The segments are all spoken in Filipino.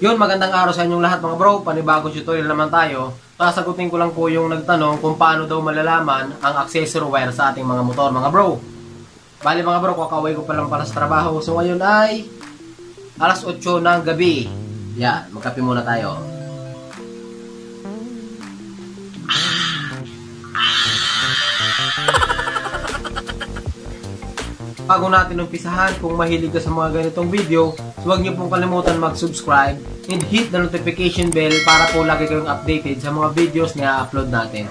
Yun, magandang araw sa inyong lahat mga bro. Panibagong tutorial naman tayo. Sasagutin ko lang po yung nagtanong kung paano daw malalaman ang accessory wire sa ating mga motor mga bro. Bali mga bro, kakaway ko pa lang para sa trabaho. So ngayon ay alas 8 ng gabi. Yan, magkape muna tayo. Bago natin umpisahan, kung mahilig ka sa mga ganitong video, huwag niyo pong kalimutan mag-subscribe and hit the notification bell para po lagi kayong updated sa mga videos na i-upload natin.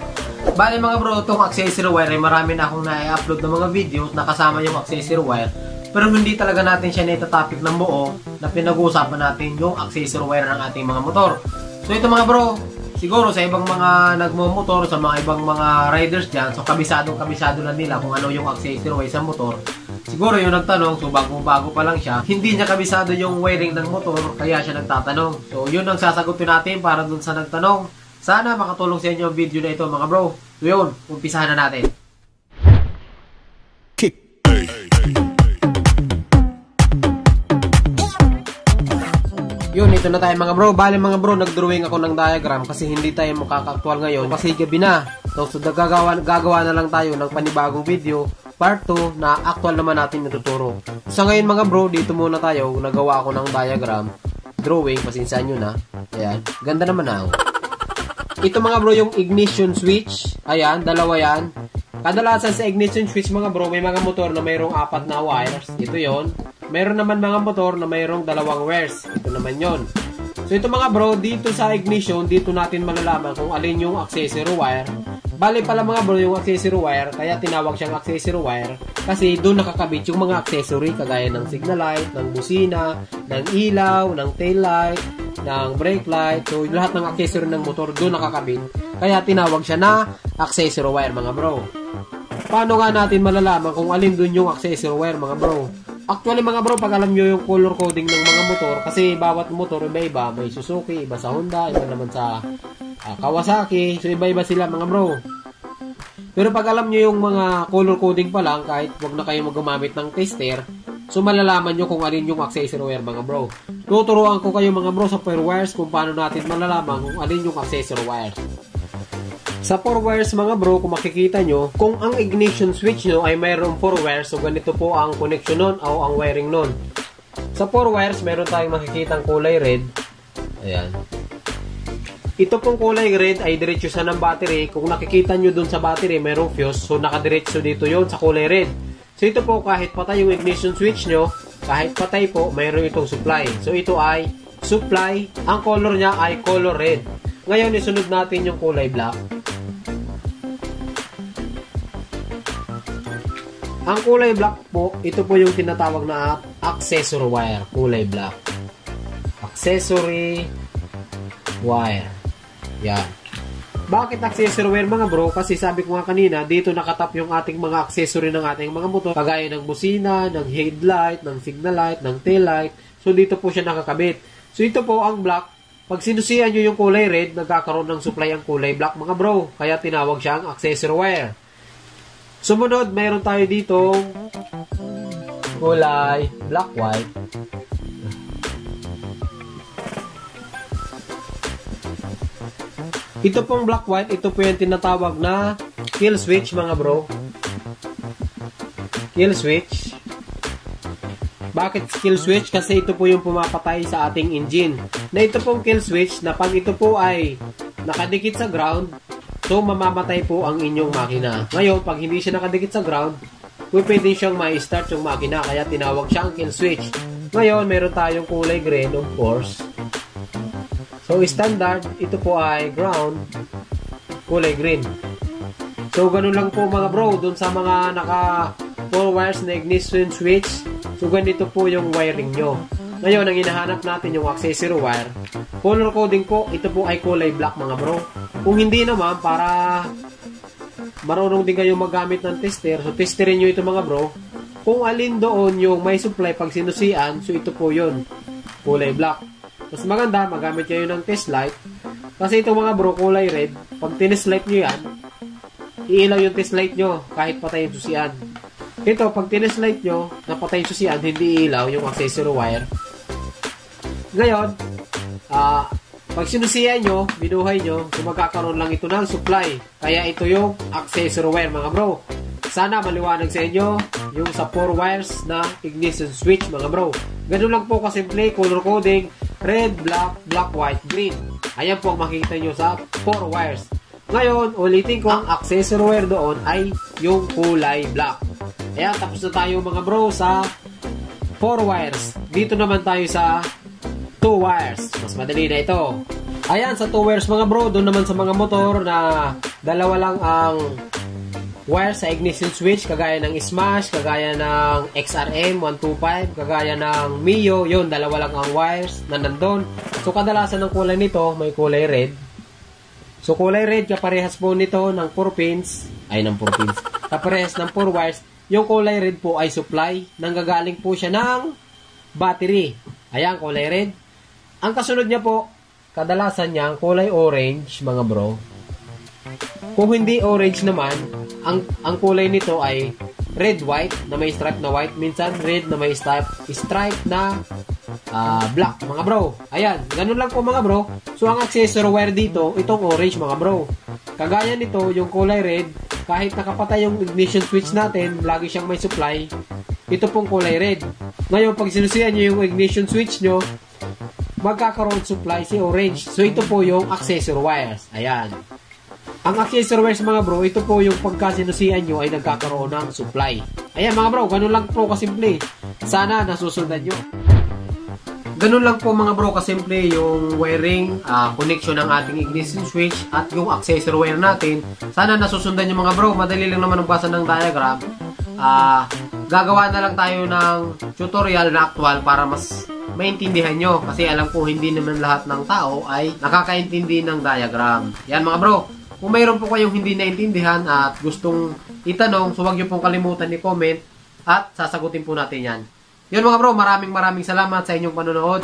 Bali mga bro, itong accessory wire ay marami na akong na-upload ng mga videos na kasama yung accessory wire. Pero hindi talaga natin siya na-topic ng buo na pinag-uusapan natin yung accessory wire ng ating mga motor. So ito mga bro, siguro sa ibang mga nagmo-motor, sa mga ibang mga riders dyan, so kabisadong kabisado na nila kung ano yung accessory wire sa motor. Siguro yung nagtanong, so bago-bago pa lang siya, hindi niya kabisado yung wiring ng motor, kaya siya nagtatanong. So yun ang sasagutin natin para dun sa nagtanong. Sana makatulong sa inyo ang video na ito mga bro. So yun, umpisahan na natin. Yun, ito na tayo mga bro. Bale mga bro, nag-drawing ako ng diagram kasi hindi tayo makaka-actual ngayon kasi gabi na. So, so gagawa, gagawa na lang tayo ng panibagong video part 2 na actual naman natin natuturo. Sa ngayon mga bro, dito muna tayo. Nagawa ako ng diagram. Drawing, pasinsyan nyo na. Ayan, ganda naman na ako. Ito mga bro, yung ignition switch. Ayan, dalawa yan. Kadalasan sa ignition switch mga bro, may mga motor na mayroong apat na wires. Ito yon. Meron naman mga motor na mayroong dalawang wires. Ito naman yon. So ito mga bro, dito sa ignition, dito natin malalaman kung alin yung accessory wire. Bali pala mga bro yung accessory wire, kaya tinawag siyang accessory wire kasi doon nakakabit yung mga accessory kagaya ng signal light, ng busina, ng ilaw, ng tail light, ng brake light. So lahat ng accessory ng motor doon nakakabit. Kaya tinawag siya na accessory wire mga bro. Paano nga natin malalaman kung alin doon yung accessory wire mga bro? Actually mga bro, pag alam nyo yung color coding ng mga motor, kasi bawat motor iba-iba, may Suzuki, iba sa Honda, iba naman sa uh, Kawasaki, so iba-iba sila mga bro. Pero pag alam nyo yung mga color coding pa lang, kahit wag na kayo maggumamit ng tester, so malalaman nyo kung alin yung accessory wire mga bro. Tuturuan ko kayo mga bro sa pair wires kung paano natin malalaman kung alin yung accessory wire. Sa 4 wires mga bro, kung makikita nyo, kung ang ignition switch nyo ay mayroong 4 wires, so ganito po ang connection nun o ang wiring nun. Sa 4 wires, meron tayong makikita kulay red. Ayan. Ito pong kulay red ay diretso sa ng battery. Kung nakikita nyo dun sa battery, mayroong fuse. So, nakadiretso dito yon sa kulay red. So, ito po kahit patay yung ignition switch nyo, kahit patay po, mayroong itong supply. So, ito ay supply. Ang color niya ay color red. Ngayon, isunod natin yung kulay black. Ang kulay black po, ito po yung tinatawag na accessory wire, kulay black. Accessory wire. Yan. Bakit accessory wire mga bro? Kasi sabi ko nga kanina, dito nakatap yung ating mga accessory ng ating mga motor. Kagaya ng busina, ng headlight, ng signal light, ng tail light. So dito po siya nakakabit. So ito po ang black. Pag sinusiyan nyo yung kulay red, nagkakaroon ng supply ang kulay black mga bro. Kaya tinawag siyang accessory wire. Sumunod, mayroon tayo dito kulay black white. Ito pong black white, ito po yung tinatawag na kill switch mga bro. Kill switch. Bakit kill switch? Kasi ito po yung pumapatay sa ating engine. Na ito pong kill switch na pag ito po ay nakadikit sa ground, So, mamamatay po ang inyong makina. Ngayon, pag hindi siya nakadikit sa ground, pwede siyang ma-start yung makina. Kaya tinawag siyang kill switch. Ngayon, meron tayong kulay green, of course. So, standard, ito po ay ground, kulay green. So, ganun lang po mga bro, dun sa mga naka 4 wires na ignition switch. So, ganito po yung wiring nyo. Ngayon, ang hinahanap natin yung accessory wire. Color coding po, ito po ay kulay black mga bro. Kung hindi naman, para marunong din kayo magamit ng tester, so testerin nyo ito mga bro. Kung alin doon yung may supply pag sinusian, so ito po yun. Kulay black. Mas maganda, magamit kayo ng test light. Kasi ito mga bro, red. Pag tinest light nyo yan, iilaw yung test light nyo kahit patay yung susian. Ito, pag tinest light nyo, napatay yung susian, hindi ilaw yung accessory wire. Ngayon, ah, pag sinusiyan nyo, binuhay nyo, magkakaroon lang ito ng supply. Kaya ito yung accessory wire mga bro. Sana maliwanag sa inyo yung sa 4 wires na ignition switch mga bro. Ganun lang po kasimple, color coding, red, black, black, white, green. Ayan po ang makikita nyo sa 4 wires. Ngayon, ulitin ko, ang accessory wire doon ay yung kulay black. Ayan, tapos na tayo mga bro sa 4 wires. Dito naman tayo sa 2 wires. Mas madali na ito. Ayan, sa 2 wires mga bro, doon naman sa mga motor na dalawa lang ang wire sa ignition switch, kagaya ng Smash, kagaya ng XRM 125, kagaya ng Mio, yun, dalawa lang ang wires na nandun. So, kadalasan ng kulay nito, may kulay red. So, kulay red, kaparehas po nito ng 4 pins, ay ng 4 pins, kaparehas ng 4 wires. Yung kulay red po ay supply, nanggagaling po siya ng battery. Ayan, kulay red. Ang kasunod niya po, kadalasan niya, ang kulay orange, mga bro. Kung hindi orange naman, ang ang kulay nito ay red white na may stripe na white, minsan red na may stripe stripe na ah, black, mga bro. Ayan, ganun lang po mga bro. So ang accessory wire dito, itong orange mga bro. Kagaya nito, yung kulay red, kahit nakapatay yung ignition switch natin, lagi siyang may supply. Ito pong kulay red. Ngayon, pag sinusiyan nyo yung ignition switch nyo, magkakaroon supply si orange. So ito po yung accessory wires. Ayan. Ang accessory wires mga bro, ito po yung pagkasinusian nyo ay nagkakaroon ng supply. Ayan mga bro, ganun lang po kasimple. Sana nasusundan nyo. Ganun lang po mga bro kasimple yung wiring, ah, connection ng ating ignition switch at yung accessory wire natin. Sana nasusundan nyo mga bro, madali lang naman ang basa ng diagram. Ah, gagawa na lang tayo ng tutorial na actual para mas maintindihan nyo. Kasi alam ko hindi naman lahat ng tao ay nakakaintindi ng diagram. Yan mga bro, kung mayroon po kayong hindi naintindihan at gustong itanong, so huwag nyo pong kalimutan i-comment at sasagutin po natin yan. Yun mga bro, maraming maraming salamat sa inyong panonood.